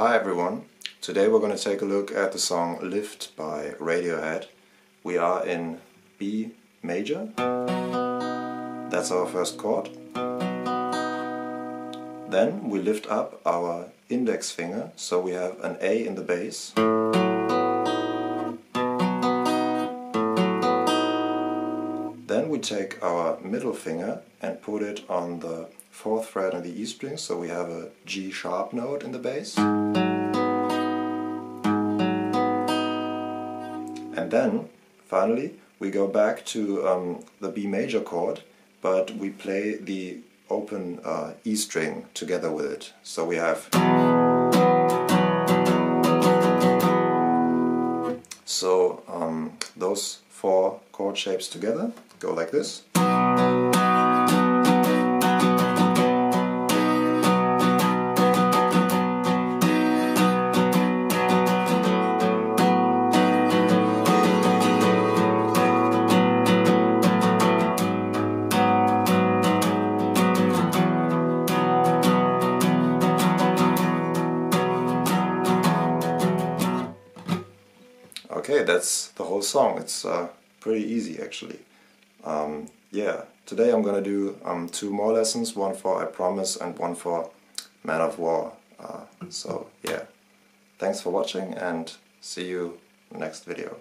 Hi everyone. Today we're going to take a look at the song Lift by Radiohead. We are in B major. That's our first chord. Then we lift up our index finger, so we have an A in the bass. We take our middle finger and put it on the fourth fret on the E string, so we have a G sharp note in the bass. And then, finally, we go back to um, the B major chord, but we play the open uh, E string together with it. So we have. So um, those four chord shapes together go like this. Okay, that's the whole song. It's uh, pretty easy actually. Um, yeah, today I'm gonna do um, two more lessons, one for I Promise and one for Man of War. Uh, so yeah, thanks for watching and see you next video.